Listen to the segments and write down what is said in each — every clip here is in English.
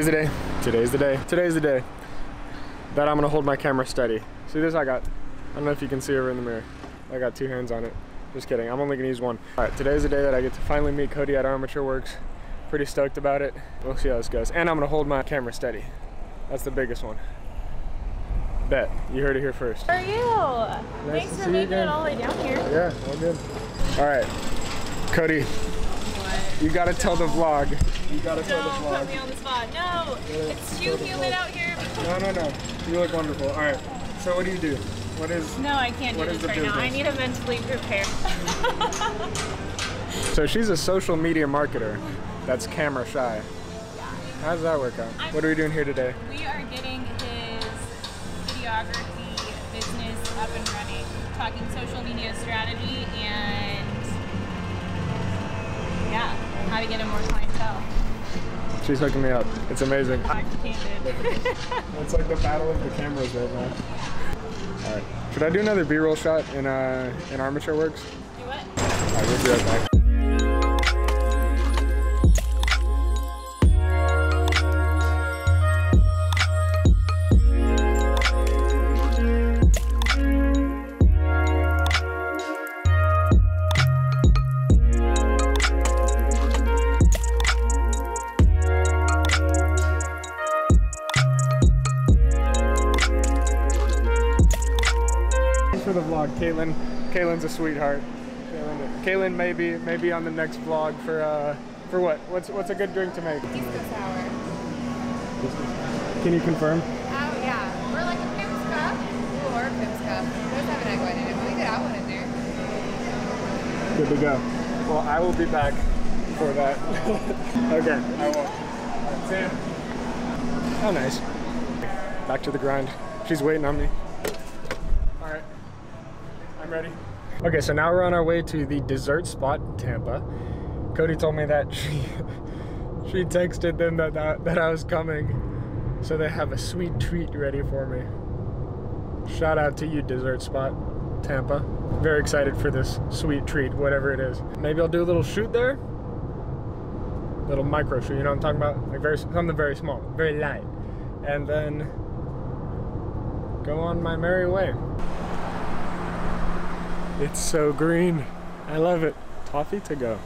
Today's the day. Today's the day. Today's the day that I'm gonna hold my camera steady. See this I got, I don't know if you can see over in the mirror. I got two hands on it. Just kidding, I'm only gonna use one. All right, today's the day that I get to finally meet Cody at Armature Works. Pretty stoked about it. We'll see how this goes. And I'm gonna hold my camera steady. That's the biggest one. Bet, you heard it here first. How are you? Nice Thanks to for see you making again. it all the way down here. Yeah, all good. All right, Cody, What? you gotta tell the vlog. You gotta tell the Don't vlog. put me on the spot. No, it's too humid out here. No, no, no. You look wonderful. All right. So what do you do? What is? No, I can't do this the right now. I need to mentally prepare. So she's a social media marketer. That's camera shy. How does that work out? What are we doing here today? we are getting his videography business up and running, talking social media strategy and yeah, how to get him more clientele. She's hooking me up. It's amazing. It's like the battle of the cameras right now. All right. Should I do another B-roll shot in uh in Armature Works? Do what? All right, we'll be right back. For the vlog, Caitlin. Caitlin's a sweetheart. Caitlin, Caitlin may be maybe on the next vlog for uh for what? What's what's a good drink to make? Pisco sour. Can you confirm? Oh yeah, or like a Pimm's cup. Or a Pimm's cup. It does have an egg white in it, but we could add one in there. Good to go. Well, I will be back for that. okay, I will. See ya. How nice. Back to the grind. She's waiting on me. I'm ready. Okay, so now we're on our way to the dessert spot in Tampa. Cody told me that she she texted them that, that that I was coming, so they have a sweet treat ready for me. Shout out to you, dessert spot. Tampa. Very excited for this sweet treat, whatever it is. Maybe I'll do a little shoot there. Little micro shoot, you know what I'm talking about? Like very something very small, very light. And then go on my merry way. It's so green. I love it. Toffee to go.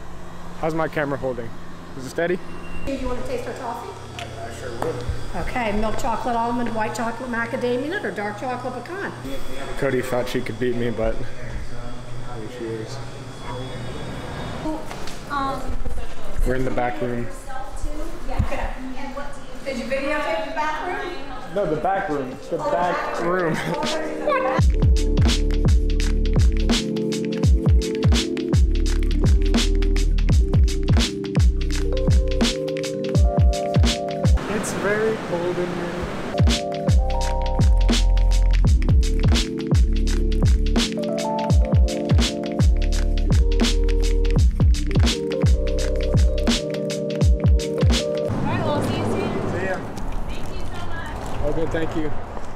How's my camera holding? Is it steady? You want to taste our toffee? I sure would. Okay, milk chocolate almond, white chocolate macadamia nut, or dark chocolate pecan? Cody thought she could beat me, but here she is. Um, We're in the back room. Did you videotape the bathroom? No, the back room. The oh, back room. Okay, thank you.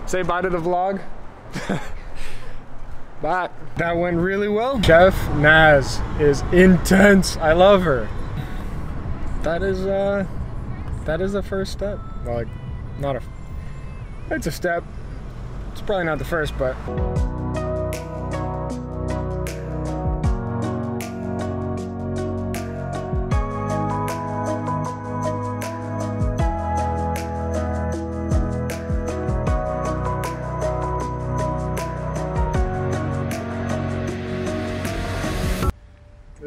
Say bye to the vlog. bye. That went really well. Chef Naz is intense. I love her. That is uh that is the first step. Like not a it's a step. It's probably not the first, but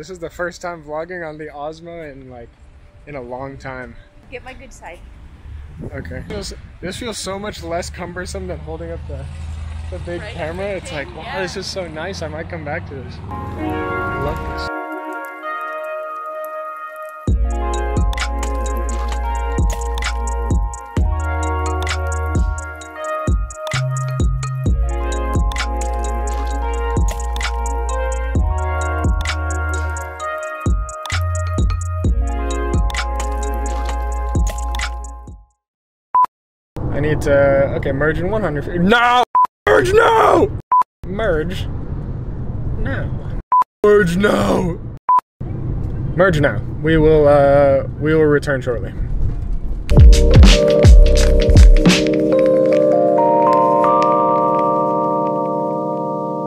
this is the first time vlogging on the Osmo in like in a long time. Get my good side. Okay. Feels, this feels so much less cumbersome than holding up the the big Right, camera. big It's thing, like, wow, yeah. this is so nice. I might come back to this. I love this. Need to, okay, merge in 100. feet. No! Merge no! Merge now. Merge now! Merge now. We will, uh, we will return shortly.